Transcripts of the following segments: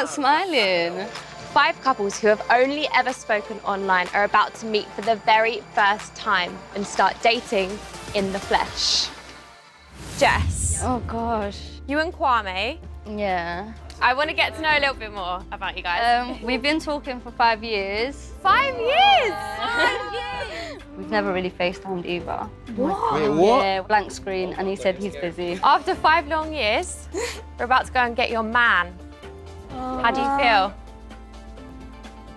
not smiling. Five couples who have only ever spoken online are about to meet for the very first time and start dating in the flesh. Jess, Oh gosh. you and Kwame, Yeah. I want to get to know a little bit more about you guys. Um, we've been talking for five years. Five years! Five years! We've never really FaceTimed either. Wait, what? Yeah, blank screen, and he said he's busy. After five long years, we're about to go and get your man. How do you uh, feel?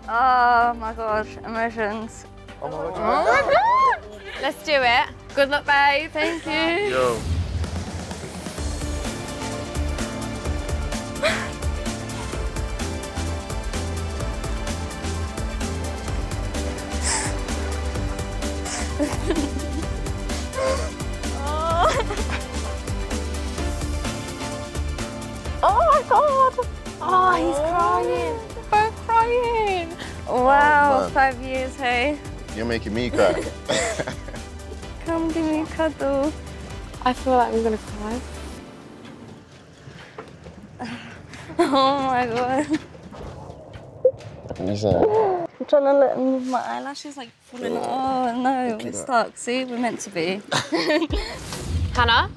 Oh my gosh, emotions. Oh Let's do it. Good luck, babe. Thank you. Yo. Wow, five years, hey. You're making me cry. Come give me a cuddle. I feel like I'm gonna cry. Oh my god. Listen. I'm trying to let move my eyelashes like falling. Oh no, we're stuck. See, we're meant to be. Hannah?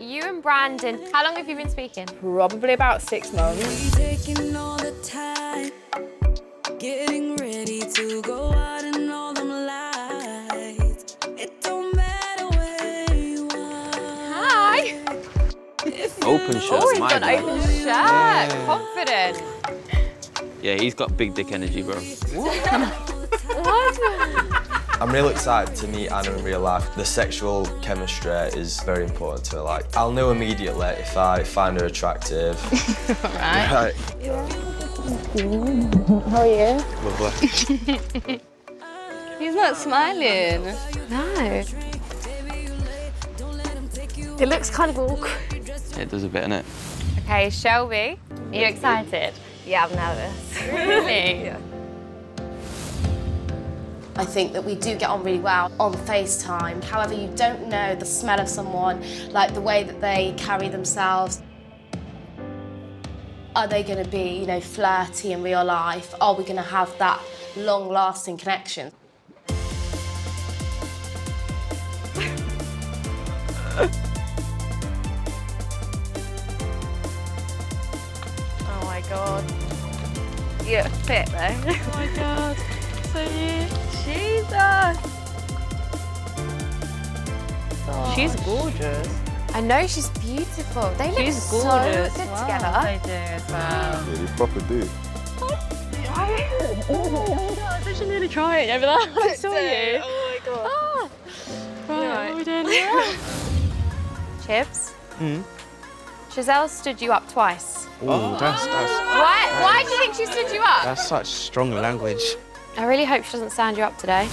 You and Brandon, how long have you been speaking? Probably about six months. Taking all the time, getting ready to go out in all them lights. It don't matter where you are. Hi. Open shirt, Oh, he's my got guy. an open shirt. Confident. Yeah, he's got big dick energy, bro. I'm really excited to meet Anna in real life. The sexual chemistry is very important to me. Like, I'll know immediately if I find her attractive. All right. Right. Lovely. He's not smiling. No. It looks kind of awkward. It does a bit, innit? Okay, Shelby, are you excited? Yeah, I'm nervous. Really? I think that we do get on really well on FaceTime. However, you don't know the smell of someone, like the way that they carry themselves. Are they going to be, you know, flirty in real life? Are we going to have that long-lasting connection? Oh my god. You're fit though. Oh my god. So you. Jesus. She's gorgeous. I know she's beautiful. They look She's so gorgeous. good Wow, together. They do as well. Yeah, they proper do. I should nearly try it over there. I saw you. Oh my god. Ah. Right, what are we doing here? Chips. Hmm? Giselle stood you up twice. Oh, that's, that's, Why? Why do you think she stood you up? that's such strong language. I really hope she doesn't stand you up today.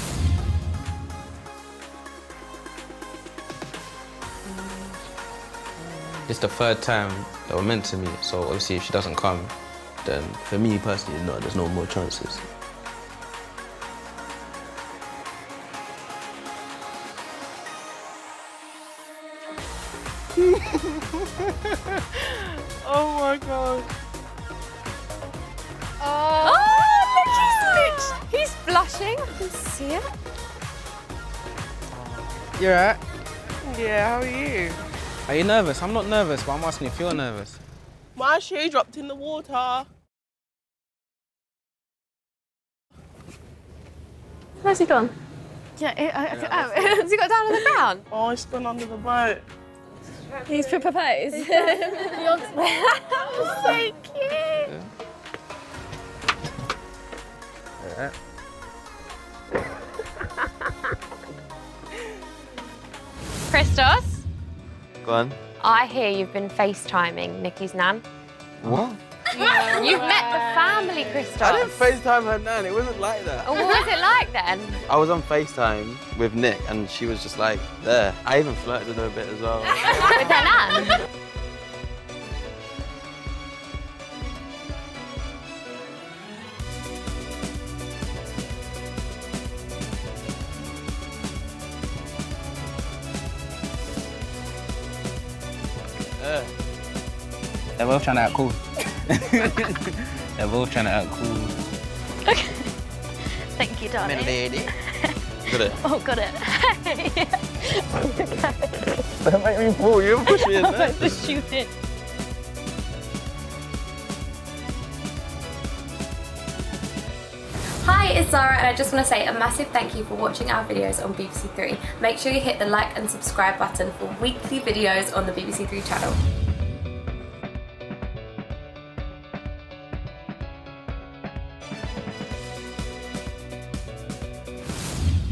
It's the third time that we're meant to meet, so obviously if she doesn't come, then for me personally, no, there's no more chances. Oh my god. Oh, look, he's, lit- he's blushing. I can see it. You alright? Yeah, how are you? Are you nervous? I'm not nervous, but I'm asking if you're nervous. My shoe dropped in the water. Where's he gone? Yeah, it, I, I, oh, has he got down on the ground? Oh, it's gone under the boat. He's proposed. so cute. Alright. Christos, Go on. I hear you've been FaceTiming Nikki's nan. What? You've met the family, Christos. I didn't FaceTime her nan, it wasn't like that. Oh, what was it like then? I was on FaceTime with Nick and she was just like there. I even flirted with her a bit as well. With her nan? Yeah. They're both trying to act cool. They're both trying to act cool. Okay. Thank you, darling. lady. Got it. Oh, got it. Don't make me fall. You push me in there. Push you in. It's Zara and I just want to say a massive thank you for watching our videos on BBC Three. Make sure you hit the like and subscribe button for weekly videos on the BBC Three channel.